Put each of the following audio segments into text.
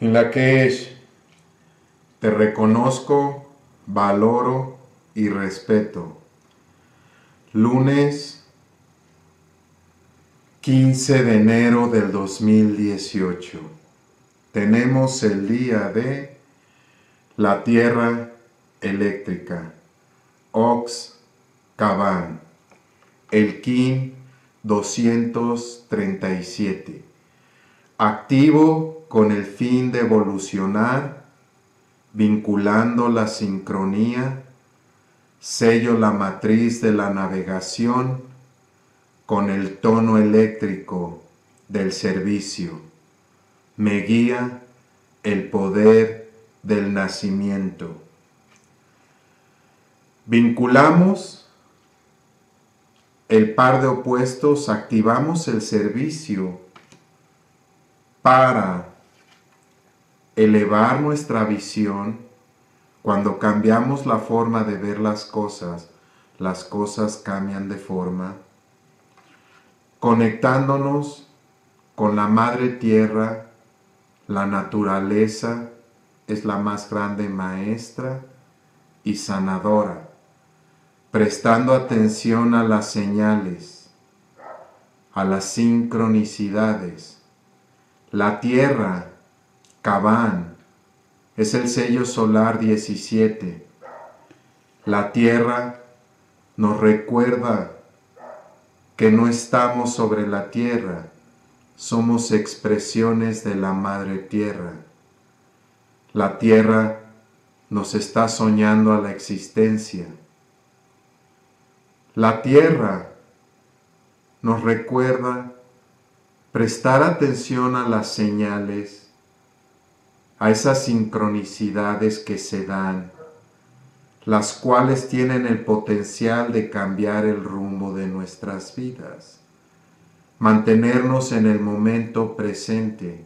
En la que es, te reconozco, valoro y respeto. Lunes 15 de enero del 2018. Tenemos el día de la Tierra Eléctrica. Ox Caban. El KIN 237. Activo con el fin de evolucionar, vinculando la sincronía sello la matriz de la navegación con el tono eléctrico del servicio. Me guía el poder del nacimiento. Vinculamos el par de opuestos, activamos el servicio para elevar nuestra visión cuando cambiamos la forma de ver las cosas, las cosas cambian de forma. Conectándonos con la Madre Tierra, la naturaleza es la más grande maestra y sanadora, prestando atención a las señales, a las sincronicidades. La Tierra, Cabán, es el sello solar 17. La Tierra nos recuerda que no estamos sobre la Tierra, somos expresiones de la Madre Tierra. La Tierra nos está soñando a la existencia. La Tierra nos recuerda prestar atención a las señales a esas sincronicidades que se dan, las cuales tienen el potencial de cambiar el rumbo de nuestras vidas. Mantenernos en el momento presente,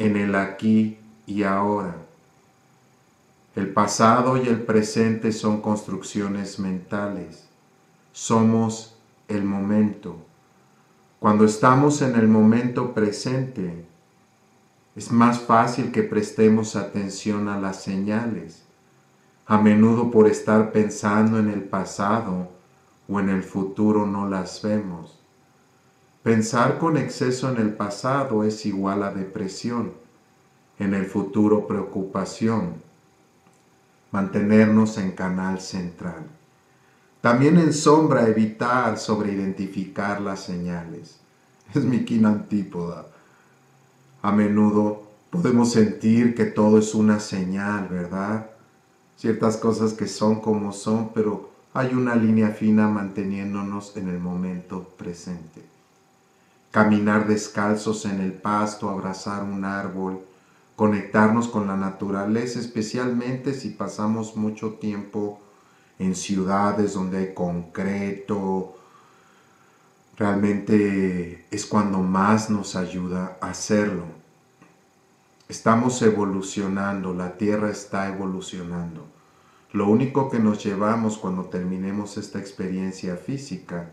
en el aquí y ahora. El pasado y el presente son construcciones mentales. Somos el momento. Cuando estamos en el momento presente, es más fácil que prestemos atención a las señales, a menudo por estar pensando en el pasado o en el futuro no las vemos. Pensar con exceso en el pasado es igual a depresión, en el futuro preocupación. Mantenernos en canal central. También en sombra evitar sobreidentificar las señales. Es mi quina antípoda a menudo podemos sentir que todo es una señal, ¿verdad? Ciertas cosas que son como son, pero hay una línea fina manteniéndonos en el momento presente. Caminar descalzos en el pasto, abrazar un árbol, conectarnos con la naturaleza, especialmente si pasamos mucho tiempo en ciudades donde hay concreto, realmente es cuando más nos ayuda a hacerlo. Estamos evolucionando, la Tierra está evolucionando. Lo único que nos llevamos cuando terminemos esta experiencia física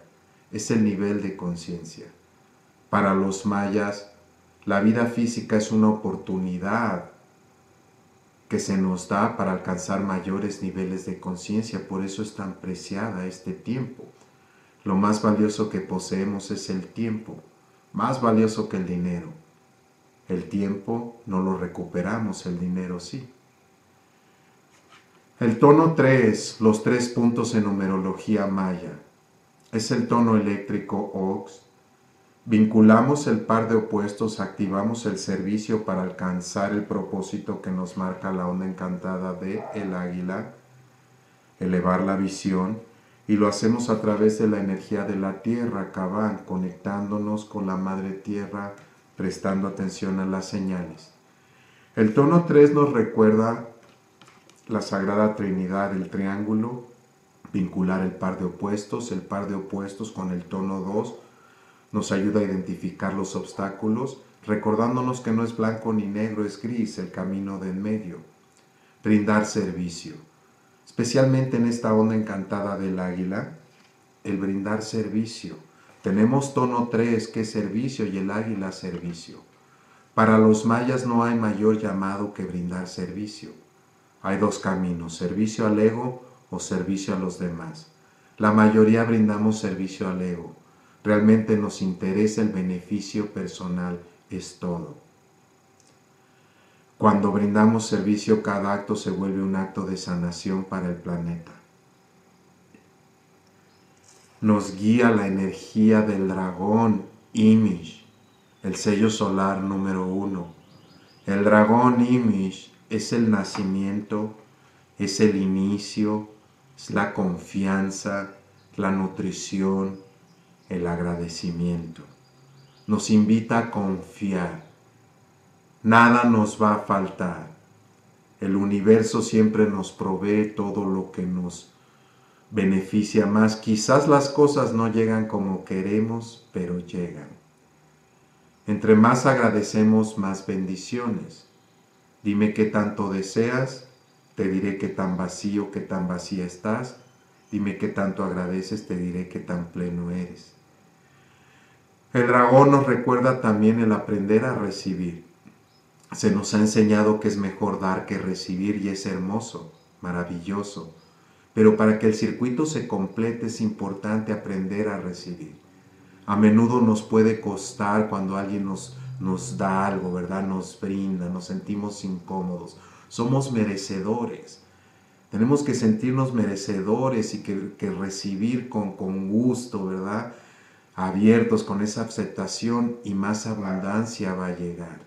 es el nivel de conciencia. Para los mayas, la vida física es una oportunidad que se nos da para alcanzar mayores niveles de conciencia, por eso es tan preciada este tiempo. Lo más valioso que poseemos es el tiempo, más valioso que el dinero. El tiempo no lo recuperamos, el dinero sí. El tono 3, los tres puntos en numerología maya, es el tono eléctrico OX. Vinculamos el par de opuestos, activamos el servicio para alcanzar el propósito que nos marca la onda encantada de el águila, elevar la visión y lo hacemos a través de la energía de la tierra, Cabán, conectándonos con la madre tierra, prestando atención a las señales. El tono 3 nos recuerda la Sagrada Trinidad, el triángulo, vincular el par de opuestos, el par de opuestos con el tono 2 nos ayuda a identificar los obstáculos, recordándonos que no es blanco ni negro, es gris el camino de en medio. Brindar servicio especialmente en esta onda encantada del águila, el brindar servicio. Tenemos tono 3, que es servicio, y el águila servicio. Para los mayas no hay mayor llamado que brindar servicio. Hay dos caminos, servicio al ego o servicio a los demás. La mayoría brindamos servicio al ego. Realmente nos interesa el beneficio personal, es todo. Cuando brindamos servicio, cada acto se vuelve un acto de sanación para el planeta. Nos guía la energía del dragón Imish, el sello solar número uno. El dragón Imish es el nacimiento, es el inicio, es la confianza, la nutrición, el agradecimiento. Nos invita a confiar. Nada nos va a faltar. El universo siempre nos provee todo lo que nos beneficia más. Quizás las cosas no llegan como queremos, pero llegan. Entre más agradecemos, más bendiciones. Dime qué tanto deseas, te diré qué tan vacío, qué tan vacía estás. Dime qué tanto agradeces, te diré qué tan pleno eres. El dragón nos recuerda también el aprender a recibir. Se nos ha enseñado que es mejor dar que recibir y es hermoso, maravilloso. Pero para que el circuito se complete es importante aprender a recibir. A menudo nos puede costar cuando alguien nos, nos da algo, ¿verdad? Nos brinda, nos sentimos incómodos. Somos merecedores. Tenemos que sentirnos merecedores y que, que recibir con, con gusto, ¿verdad? abiertos con esa aceptación y más abundancia va a llegar.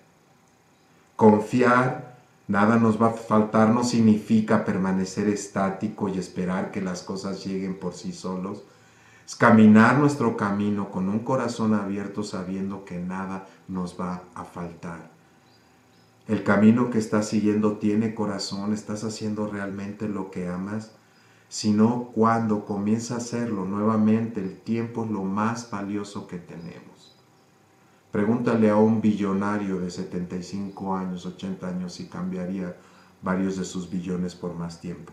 Confiar, nada nos va a faltar, no significa permanecer estático y esperar que las cosas lleguen por sí solos. Es caminar nuestro camino con un corazón abierto sabiendo que nada nos va a faltar. El camino que estás siguiendo tiene corazón, estás haciendo realmente lo que amas sino cuando comienza a hacerlo nuevamente, el tiempo es lo más valioso que tenemos. Pregúntale a un billonario de 75 años, 80 años si cambiaría varios de sus billones por más tiempo.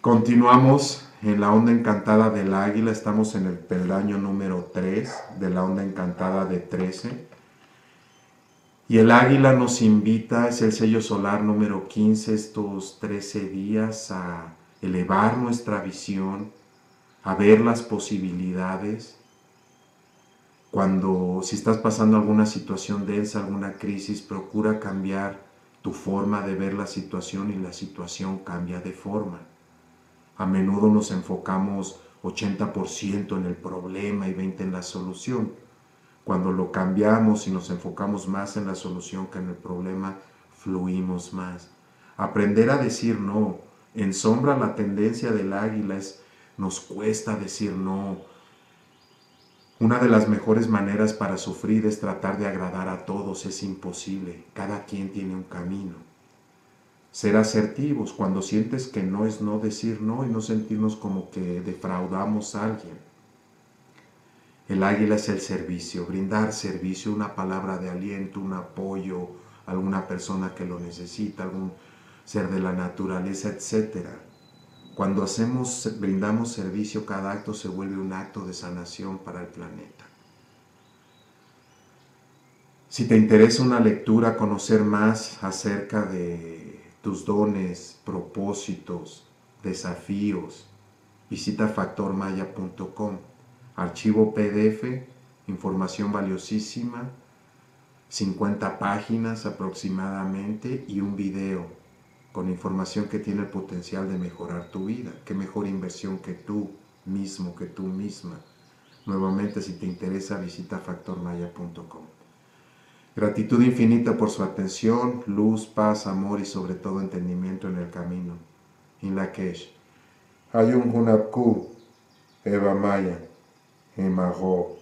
Continuamos en la onda encantada del águila, estamos en el peldaño número 3 de la onda encantada de 13. Y el águila nos invita, es el sello solar número 15, estos 13 días a elevar nuestra visión, a ver las posibilidades. Cuando si estás pasando alguna situación densa, alguna crisis, procura cambiar tu forma de ver la situación y la situación cambia de forma. A menudo nos enfocamos 80% en el problema y 20% en la solución. Cuando lo cambiamos y nos enfocamos más en la solución que en el problema, fluimos más. Aprender a decir no. En sombra la tendencia del águila es, nos cuesta decir no. Una de las mejores maneras para sufrir es tratar de agradar a todos. Es imposible. Cada quien tiene un camino. Ser asertivos cuando sientes que no es no decir no y no sentirnos como que defraudamos a alguien el águila es el servicio, brindar servicio, una palabra de aliento, un apoyo alguna persona que lo necesita, algún ser de la naturaleza, etc. Cuando hacemos, brindamos servicio, cada acto se vuelve un acto de sanación para el planeta. Si te interesa una lectura, conocer más acerca de tus dones, propósitos, desafíos, visita factormaya.com archivo PDF, información valiosísima, 50 páginas aproximadamente y un video con información que tiene el potencial de mejorar tu vida. Qué mejor inversión que tú mismo, que tú misma. Nuevamente, si te interesa, visita factormaya.com. Gratitud infinita por su atención, luz, paz, amor y sobre todo entendimiento en el camino. In Lakesh. Ayun Hunapku, Eva Maya. Emarro